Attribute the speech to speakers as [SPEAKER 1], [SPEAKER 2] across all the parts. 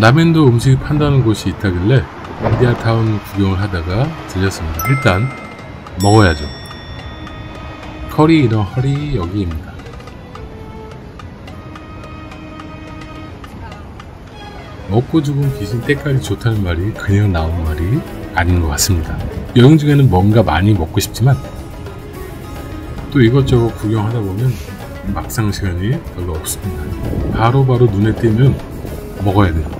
[SPEAKER 1] 남인도 음식 판다는 곳이 있다길래 인디아타운 구경을 하다가 들렸습니다. 일단 먹어야죠. 커리 이런 허리 여기입니다. 먹고 죽은 귀신 때깔이 좋다는 말이 그냥 나온 말이 아닌 것 같습니다. 여행 중에는 뭔가 많이 먹고 싶지만 또 이것저것 구경하다 보면 막상 시간이 별로 없습니다. 바로바로 바로 눈에 띄면 먹어야 돼요.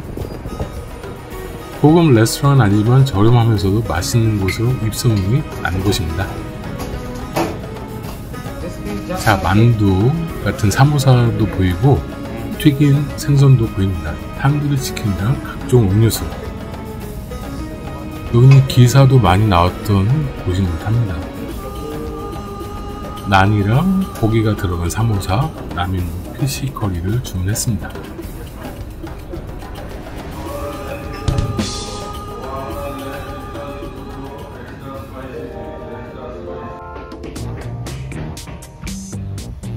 [SPEAKER 1] 고급 레스토랑 아니지만 저렴하면서도 맛있는 곳으로 입소문이 난 곳입니다. 자, 만두 같은 사모사도 보이고 튀긴 생선도 보입니다. 탕두리 치킨이랑 각종 음료수. 여기는 기사도 많이 나왔던 곳인 듯 합니다. 난이랑 고기가 들어간 사모사, 라면도 피시 커리를 주문했습니다.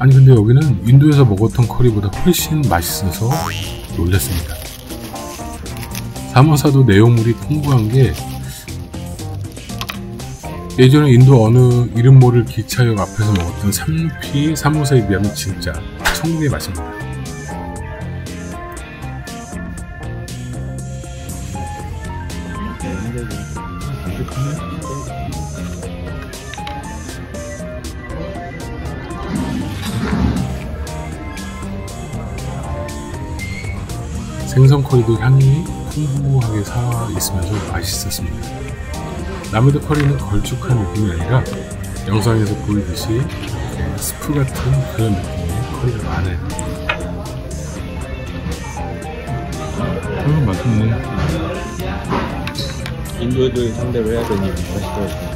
[SPEAKER 1] 아니 근데 여기는 인도에서 먹었던 커리보다 훨씬 맛있어서 놀랐습니다. 사모사도 내용물이 풍부한 게 예전에 인도 어느 이름 모를 기차역 앞에서 먹었던 삼루피 사모사에 비하면 진짜 천국의 맛입니다. 생선 커리도 향이 풍부하게 살아 있으면서 맛있었습니다. 나무드 커리는 걸쭉한 느낌이 아니라 영상에서 보이듯이 스프 같은 그런 느낌의 커리가 많아요. 음, 맛있네.
[SPEAKER 2] 인도애들 상대로 해야 되니 맛있더라고요.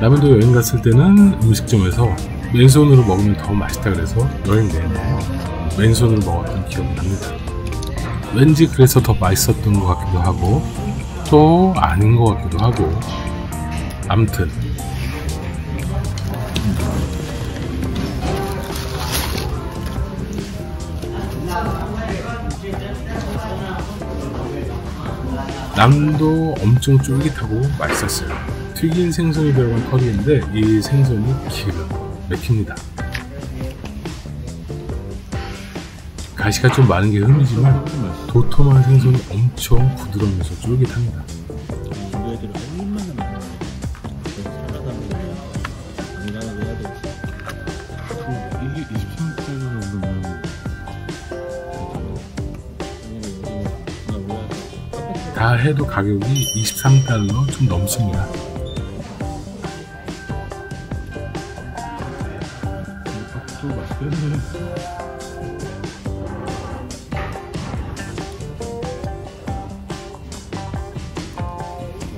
[SPEAKER 1] 라면도 여행 갔을 때는 음식점에서 맨손으로 먹으면 더 맛있다 그래서 여행 내내 맨손으로 먹었던 기억이 납니다. 왠지 그래서 더 맛있었던 것 같기도 하고 또 아닌 것 같기도 하고 암튼 남도 엄청 쫄깃하고 맛있었어요. 튀긴 생선이 들어간 커리인데 이 생선이 기가 막힙니다. 가시가 좀 많은 게 흠이지만 도톰한 생선이 엄청 부드러우면서 쫄깃합니다.
[SPEAKER 2] 인도애들은 한 입만 하면 살아가는 거야. 안간하게 해야 돼.
[SPEAKER 1] 이게 23짜리 정도면 다 해도 가격이 23달러 좀 넘습니다.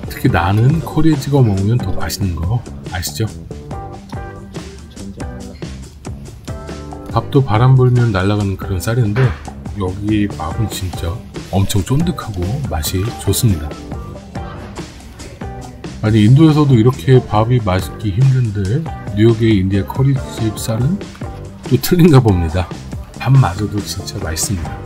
[SPEAKER 1] 특히 나는 코리에 찍어 먹으면 더 맛있는 거 아시죠? 밥도 바람 불면 날아가는 그런 쌀인데 여기 밥은 진짜 엄청 쫀득하고 맛이 좋습니다. 아니 인도에서도 이렇게 밥이 맛있기 힘든데 뉴욕의 인디아 커리집 쌀은 또 틀린가 봅니다. 밥마저도 진짜 맛있습니다.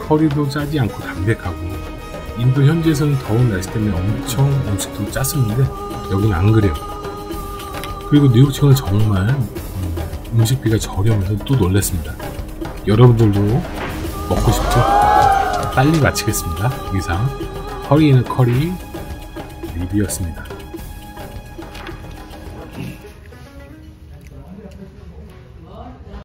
[SPEAKER 1] 커리도 짜지 않고 담백하고 인도 현지에서는 더운 날씨 때문에 엄청 음식도 짰었는데 여기는 안 그래요. 그리고 뉴욕청은 정말 음, 음식비가 저렴해서 또 놀랐습니다. 여러분들도 먹고 싶죠? 빨리 마치겠습니다. 이상 커리는 커리 리뷰였습니다.